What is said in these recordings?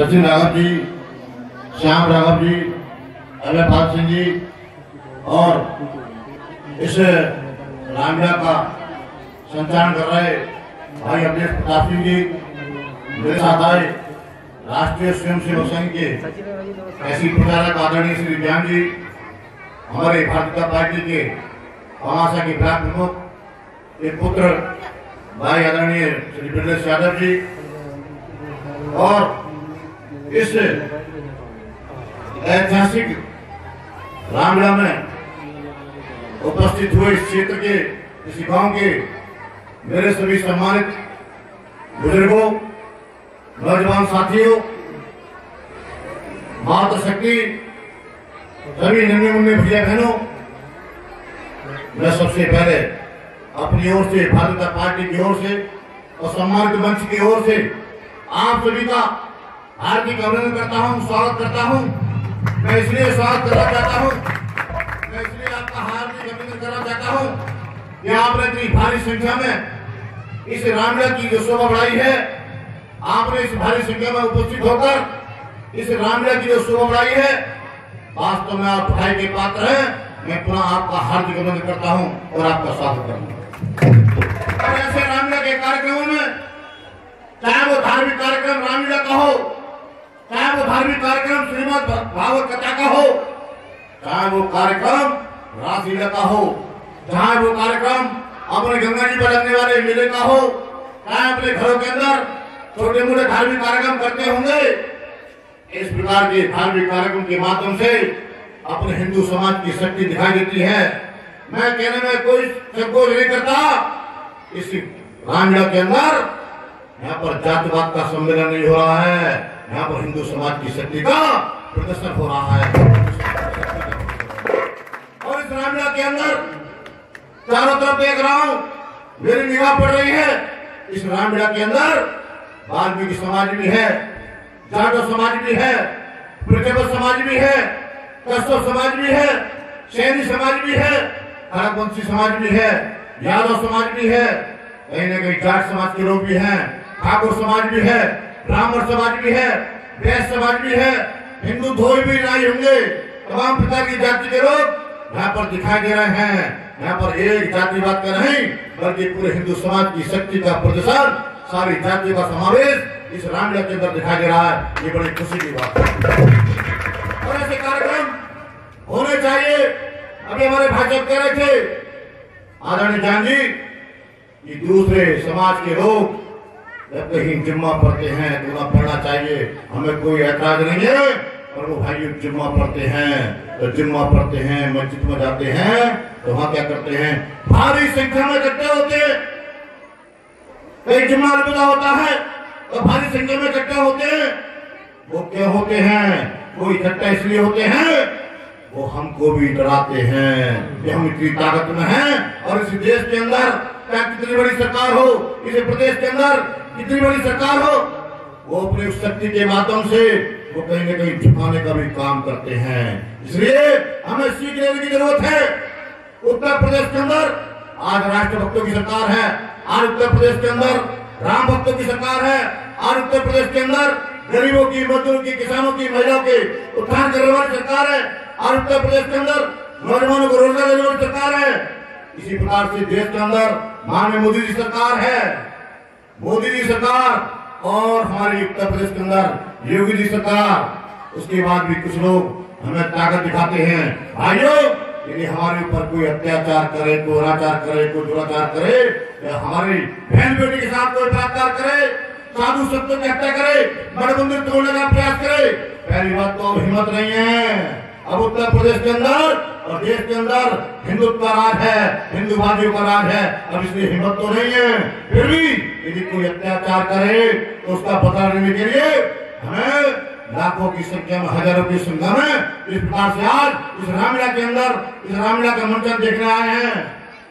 सचिन राघव जी, श्याम राघव जी अभय पाल सिंह जी, और इस रामलीला का संचालन कर रहे भाई अवधेश प्रताप सिंह जी, मेरे साथ आए राष्ट्रीय स्वयं सेवक संघ के ऐसी प्रचारक आदरणीय श्री ज्ञान जी, हमारे भारतीय जनता पार्टी के पवासा के ब्लॉक प्रमुख, एक पुत्र, भाई आदरणीय श्री ब्रजेश यादव जी, और इस ऐतिहासिक रामलीला में उपस्थित हुए इस क्षेत्र के, इस गाँव के मेरे सभी सम्मानित बुज़ुर्गों, नौजवान साथियों, माता शक्ति, सभी नन्हे मुन्ने भैया बहनों, मैं सबसे पहले अपनी ओर से भारतीय जनता पार्टी की ओर से और सम्मानित मंच की ओर से आप सभी का हार्दिक अभिनंदन करता हूँ, स्वागत करता हूँ। मैं इसलिए स्वागत करना चाहता हूँ, मैं इसलिए आपका हार्दिक अभिनंदन करना चाहता हूँ कि आपने इतनी भारी संख्या में इस रामलीला की जो शोभा बढ़ाई है, आपने इस भारी संख्या में उपस्थित होकर इस रामलीला की जो शोभा बढ़ाई है, वास्तव में आप भाई के पात्र हैं। मैं पुनः आपका हार्दिक अभिनंदन करता हूँ और आपका स्वागत करूँगा ऐसे रामलीला के कार्यक्रमों में चाहे वो धार्मिक कार्यक्रम रामलीला का हो वो धार्मिक कार्यक्रम, श्रीमद भागवत कथा का हो। चाहे वो कार्यक्रम रासलीला का हो। चाहे वो कार्यक्रम अपने गंगा जी पर लगने वाले मेले का हो। चाहे अपने घरों के अंदर? छोटे मोटे धार्मिक कार्यक्रम करते होंगे। इस प्रकार के धार्मिक कार्यक्रम के माध्यम से अपने हिंदू समाज की शक्ति दिखाई देती है। मैं कहने में कोई संकोच नहीं करता। इस रामलीला के अंदर यहाँ पर जातिवाद का सम्मेलन नहीं हो रहा है। यहाँ पर हिंदू समाज की शक्ति का प्रदर्शन हो रहा है। और इस रामलीला के अंदर चारों तरफ़ देख रहा हूँ, मेरी निगाह पड़ रही है। इस रामलीला के अंदर वाल्मीकि समाज भी है जाटो समाज भी है प्रजपत समाज भी है कश्यप समाज भी है शहरी समाज भी है खड़कवंशी समाज भी है, यादव समाज भी है, कहीं ना कहीं जाट समाज के लोग भी हैं, ठाकुर समाज भी है ब्राह्मण समाज भी है वैश्य समाज भी है, हिंदू धोई भी नहीं होंगे। तमाम प्रकार की जाति के लोग यहाँ पर दिखाई दे रहे हैं। यहाँ पर एक जातिवाद का नहीं, बल्कि पूरे हिंदू समाज की शक्ति का प्रदर्शन, सारी जाति का समावेश इस रामलीला के अंदर दिखाई दे रहा है। ये बड़ी खुशी की बात है। और ऐसे कार्यक्रम होने चाहिए। अभी हमारे भाजपा कह रहे थे, आदरणीय जी दूसरे समाज के लोग कहीं जुम्मा पढ़ते हैं तो पढ़ना चाहिए। हमें कोई ऐतराज नहीं है, पर वो भाई जुम्मा पढ़ते हैं तो जुम्मा पढ़ते हैं, मस्जिद में जाते हैं तो वहाँ क्या करते हैं? भारी संख्या में इकट्ठे होते हैं। जुम्मा अलविदा होता है तो भारी संख्या में इकट्ठे होते हैं। वो क्या होते हैं? वो इकट्ठा इसलिए होते हैं, वो हमको भी डराते हैं कि हम इतनी ताकत में हैं, और इस देश के अंदर क्या कितनी बड़ी सरकार हो, इस प्रदेश के अंदर कितनी बड़ी सरकार हो, वो अपनी शक्ति के माध्यम से वो कहीं ना कहीं छुपाने का भी काम करते हैं। इसलिए हमें सीख लेने की ज़रूरत है। उत्तर प्रदेश के अंदर आज राष्ट्र भक्तों की सरकार है, आज उत्तर प्रदेश के अंदर राम भक्तों की सरकार है, आज उत्तर प्रदेश के अंदर गरीबों की, मजदूरों की, किसानों की, महिलाओं के उत्थान करने वाली सरकार है, आज उत्तर प्रदेश के अंदर नौजवानों को रोज़गार देने वाली सरकार है। इसी प्रकार से देश के अंदर माननीय मोदी जी सरकार है। मोदी जी सरकार और हमारे उत्तर प्रदेश के अंदर योगी जी सरकार, उसके बाद भी कुछ लोग हमें ताकत दिखाते हैं। भाइयों, यदि हमारे ऊपर कोई अत्याचार करे कोई अनाचार करे, कोई दुराचार करे, या हमारी बहन बेटी के साथ कोई बलात्कार करे, साधु सत्यों की हत्या करे बड़े मंदिर तोड़ने का प्रयास करे, पहली बात तो अब हिम्मत नहीं है। अब उत्तर प्रदेश के अंदर और देश के अंदर हिंदुत्व का राज है, हिंदूवादियों का राज है, अब इसलिए हिम्मत तो नहीं है। फिर भी यदि कोई अत्याचार करे तो उसका बदला लेने के लिए हमें लाखों की संख्या में, हज़ारों की संख्या में इस प्रकार से आज इस रामलीला के अंदर, इस रामलीला का मंचन देखने आए हैं।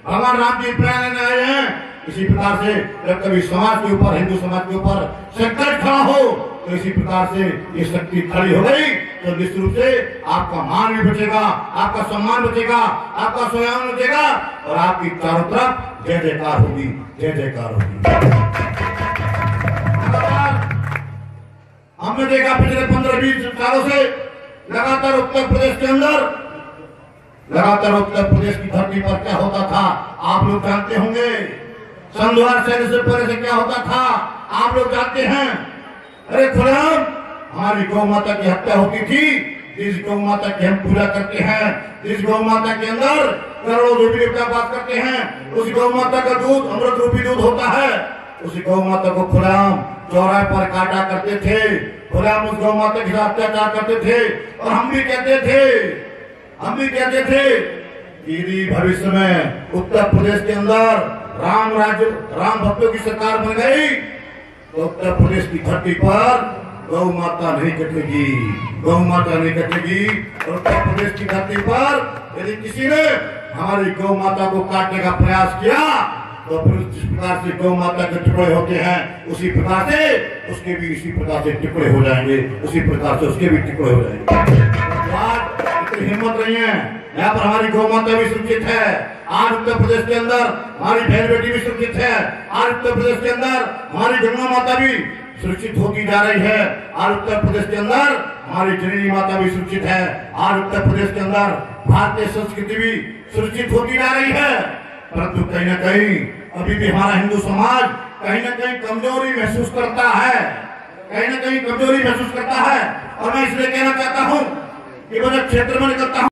भगवान राम जी प्रेरणा लेने आए हैं। इसी प्रकार से जब कभी समाज के ऊपर, हिंदू समाज के ऊपर संकट खड़ा हो तो इसी प्रकार से ये शक्ति खड़ी हो गई। तो निश्चित रूप से आपका मान भी बचेगा, आपका सम्मान बचेगा, आपका स्वयं बचेगा और आपकी चारों तरफ़ जय जयकार होगी, जय जयकार होगी। हमने देखा पिछले पंद्रह बीस सालों से लगातार उत्तर प्रदेश के अंदर, लगातार उत्तर प्रदेश की धरती पर क्या होता था, आप लोग जानते होंगे। संधवार शहर से पहले से क्या होता था, आप लोग जानते हैं। अरे खुदाम हमारी गौ माता की हत्या होती थी। जिस गौ माता की हम पूजा करते हैं, जिस गौ माता के अंदर करोड़ों रूपी का बात करते हैं, उस गौ माता का दूध, अमृत रूपी दूध होता है। उस गौ माता को खुदाम चौराहे पर काटा करते थे। खुदाम उस गौ माता के साथ अत्याचार करते थे? और हम भी कहते थे, हम भी कहते थे यदि भविष्य में उत्तर प्रदेश के अंदर राम राज्य, राम भक्तों की सरकार बन गई तो उत्तर प्रदेश की धरती पर गौ माता नहीं कटेगी गौ माता नहीं कटेगी और उत्तर प्रदेश की धरती पर यदि किसी ने हमारी गौ माता को काटने का प्रयास किया तो फिर जिस प्रकार से गौ माता के टुकड़े होते हैं, उसी प्रकार से उसके भी इसी प्रकार से टुकड़े हो जाएँगे, उसी प्रकार से उसके भी टुकड़े हो जाएँगे। इतनी हिम्मत नहीं है। यहाँ पर हमारी गौ माता भी सुरक्षित है। आज उत्तर प्रदेश के अंदर हमारी बहन बेटी भी सुरक्षित है। आज उत्तर प्रदेश के अंदर हमारी गंगा माता भी सुरक्षित होती जा रही है। आज उत्तर प्रदेश के अंदर हमारी जननी माता भी सुरक्षित है। आज उत्तर प्रदेश के अंदर भारतीय संस्कृति भी सुरक्षित होती जा रही है। परंतु कहीं ना कहीं अभी भी हमारा हिंदू समाज कहीं ना कहीं कमज़ोरी महसूस करता है। कहीं ना कहीं कमज़ोरी महसूस करता है। और मैं इसलिए कहना चाहता हूँ कि मैं क्षेत्र में निकलता हूँ